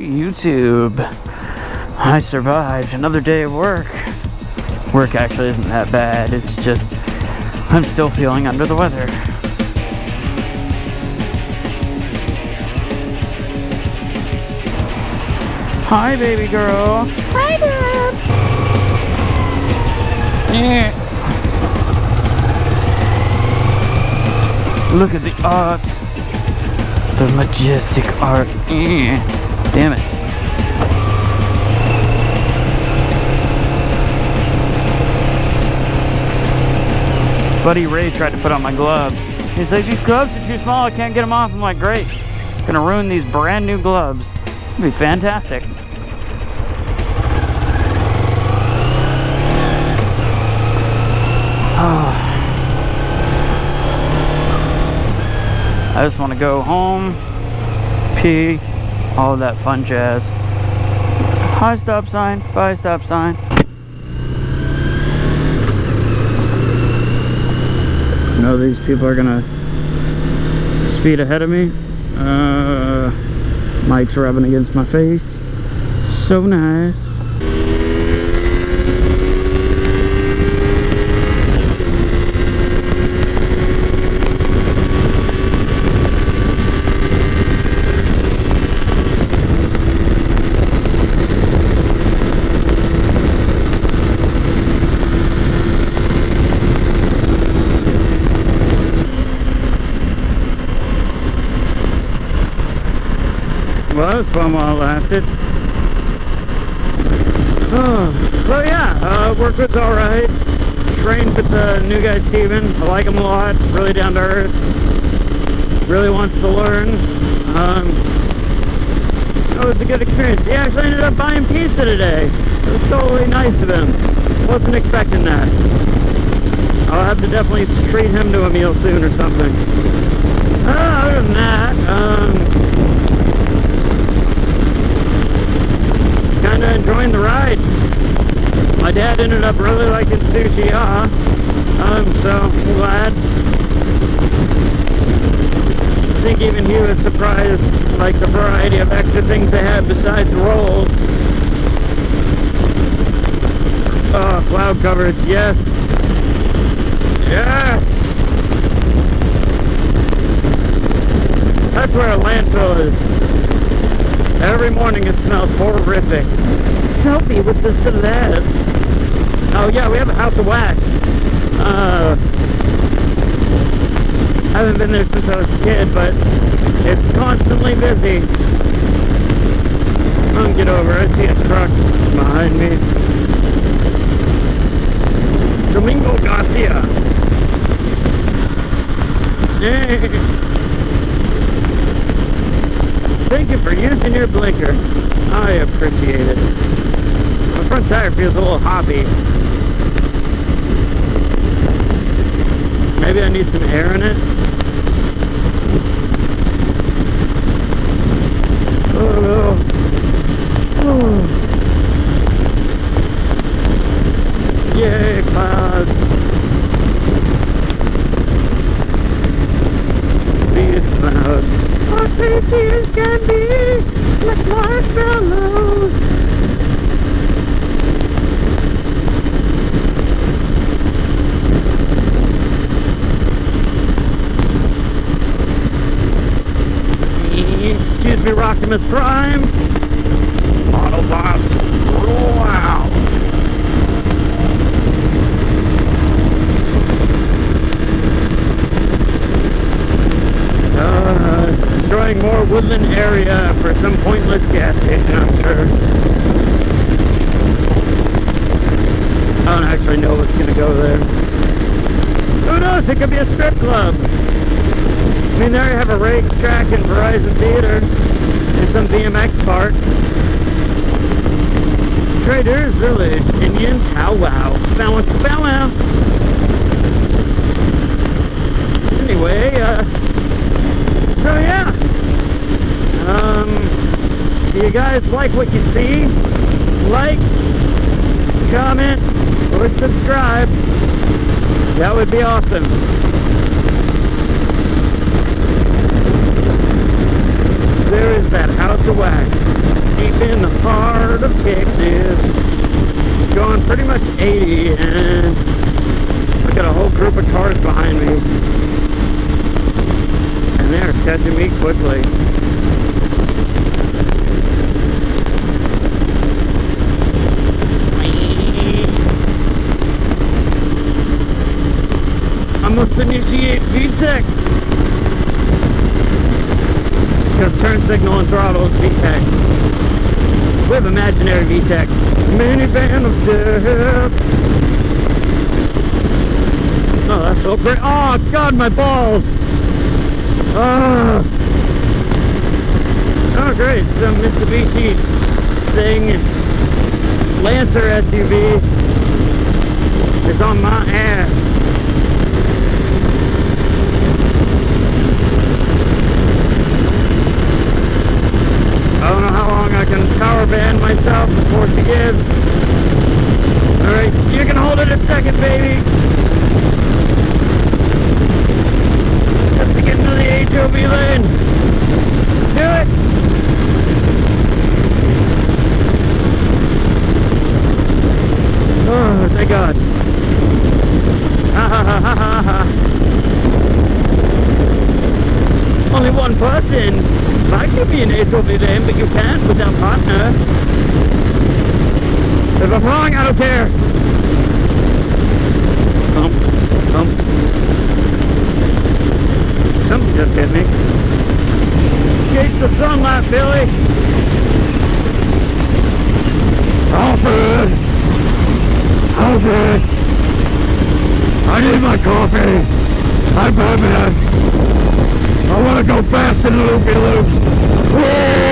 YouTube. I survived another day of work. Work actually isn't that bad, it's just I'm still feeling under the weather. Hi, baby girl. Hi, Dad. Yeah. Look at the art. The majestic art. Yeah. Damn it. Buddy Ray tried to put on my gloves. He's like, these gloves are too small, I can't get them off. I'm like, great. Gonna ruin these brand new gloves. It'd be fantastic. I just want to go home, pee, all that fun jazz. Hi stop sign. Bye, stop sign. know these people are gonna speed ahead of me. Uh, Mike's rubbing against my face. So nice. Was fun while it lasted. So yeah, uh, work was alright. Trained with the new guy Steven. I like him a lot. Really down to earth. Really wants to learn. Um, it was a good experience. He actually ended up buying pizza today. It was totally nice of him. Wasn't expecting that. I'll have to definitely treat him to a meal soon or something. Uh, other than that, um, kind of enjoying the ride. My dad ended up really liking sushi, uh, um, so I'm so glad. I think even he was surprised, like the variety of extra things they had besides rolls. Oh, cloud coverage, yes. Yes! That's where a landfill is. Every morning it smells horrific. Selfie with the celebs. Oh yeah, we have a house of wax. Uh, I haven't been there since I was a kid, but it's constantly busy. I don't get over. I see a truck behind me. Domingo Garcia. Thank you for using your blinker. I appreciate it. My front tire feels a little hoppy. Maybe I need some air in it. Oh, oh. Yay, clouds. These clouds are tasty as can be, like marshmallows. Excuse me, Roctimus Prime. Area for some pointless gas station, I'm sure. I don't actually know what's going to go there. Who knows? It could be a strip club. I mean, there you have a racetrack and Verizon Theater and some BMX park. Traders Village, Indian powwow. Bow wow. Anyway, uh, so yeah. Um, do you guys like what you see? Like, comment, or subscribe. That would be awesome. There is that house of wax. deep in the heart of Texas. Going pretty much 80 and I got a whole group of cars behind me. And they're catching me quickly. I must initiate VTEC. Because turn signal and throttle is VTEC. We have imaginary VTEC. Minivan of death. Oh, that felt great. Oh, God, my balls. Oh. Oh, great. Some Mitsubishi thing. Lancer SUV is on my ass. I don't know how long I can power band myself before she gives. Alright, you can hold it a second, baby. Just to get into the HOV lane. Do it. Likes to be in but you can't without partner. If I'm wrong, I don't care. Bump, bump. Something just hit me. Escape the sunlight, Billy. Alfred! Alfred! I need my coffee! I'm Batman! I want to go fast in the loopy loops! Whoa!